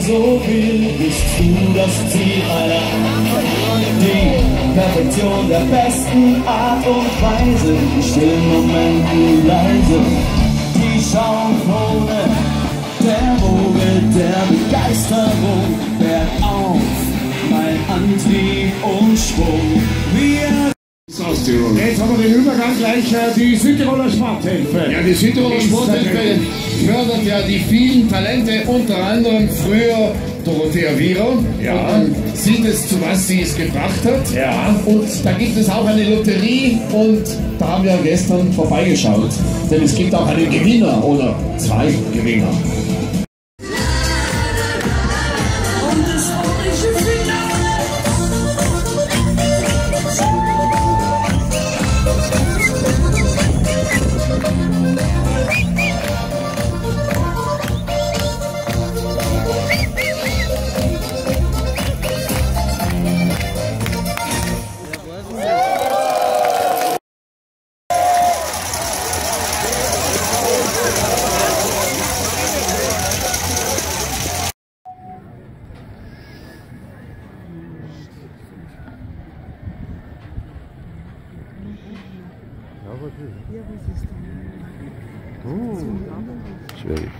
so will, bist du das Ziel einer Die Perfektion der besten Art und Weise, die stillen Momente leise, die Schaumkrone, der Vogel der Begeisterung, aus Tirol. Jetzt haben wir den Übergang gleich äh, die Südtiroler Sporthilfe. Ja, die Südtiroler Sporthilfe fördert ja die vielen Talente, unter anderem früher Dorothea Wierer. Ja. Und man sieht es, zu was sie es gebracht hat. Ja. Und da gibt es auch eine Lotterie und da haben wir gestern vorbeigeschaut. Denn es gibt auch einen Gewinner oder zwei Gewinner. Schwierig.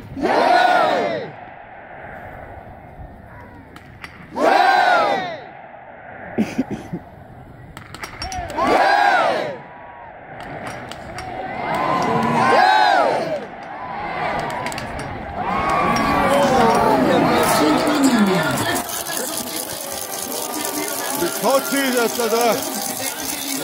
Coach ist jetzt da.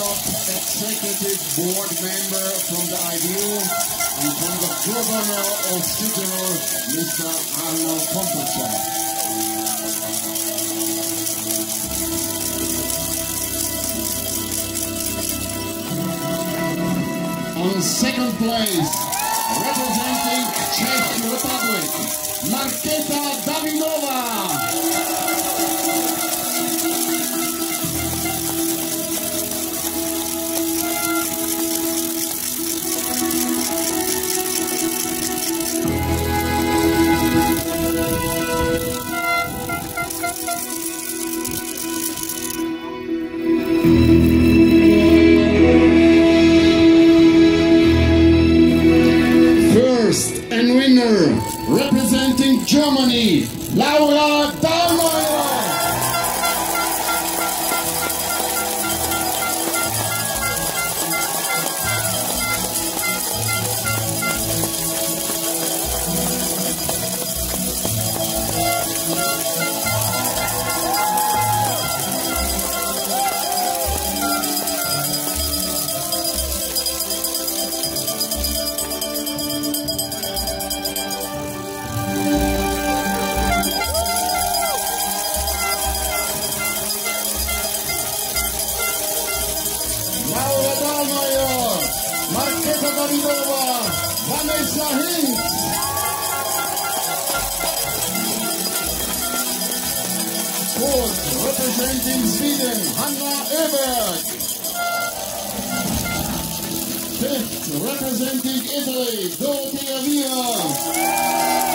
up executive board member from the IDU and from the governor of Südtirol, Mr. Arno Kompelschak. On second place, representing Czech Republic, Marketa Davidova. Laura Fourth, representing Sweden, Hanna Eberg. Fifth, representing Italy, Dorothea Villa.